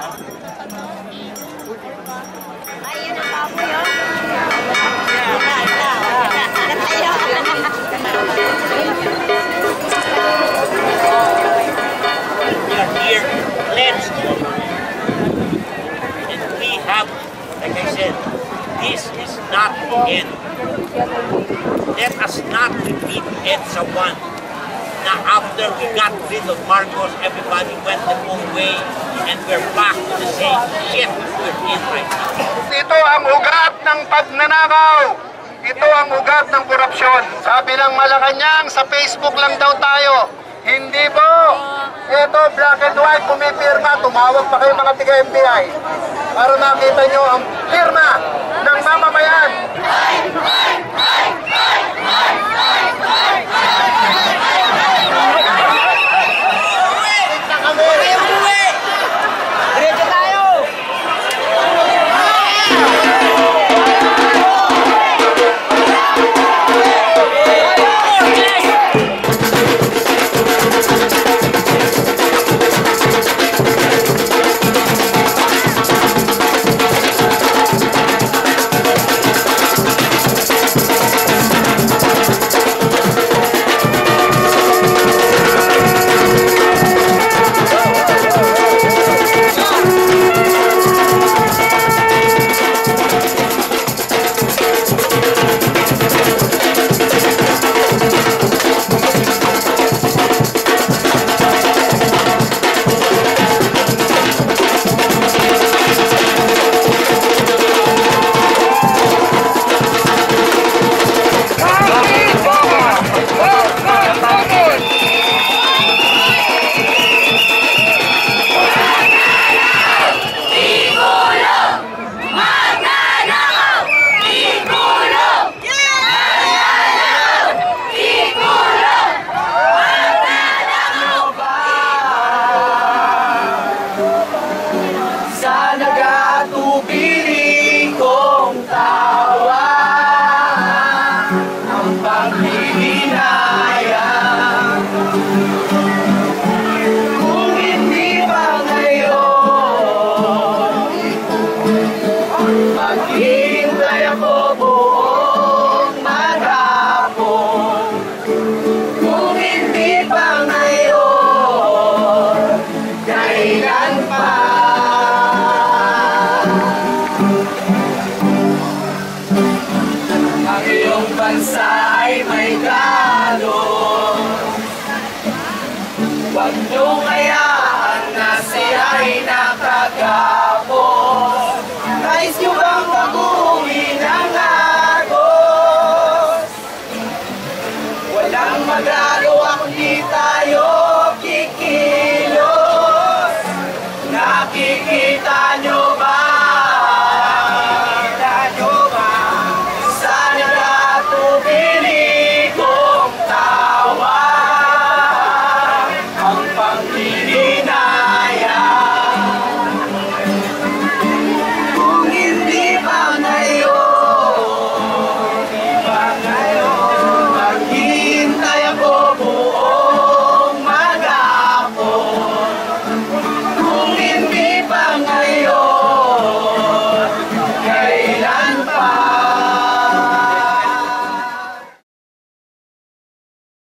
We are here. And we have, like I said, this is not the end. Let us not repeat EDSA 1 na after we got rid of Marcos, everybody went their own way and we're back to the same shit we're in right now. Ito ang ugat ng pagnanakaw. Ito ang ugat ng korupsyon. Sabi ng Malacanang, sa Facebook lang daw tayo. Hindi po. Ito, black and white, pumipirma. Tumawag pa kayo mga tiga-MPI. Para makita nyo ang pirma ng mamamayan. sa kaibigan pa. Ang iyong bansa ay may galo. Huwag niyo kayaan na siya ay Walang magagawa kundi tayo. Nakita nyo ba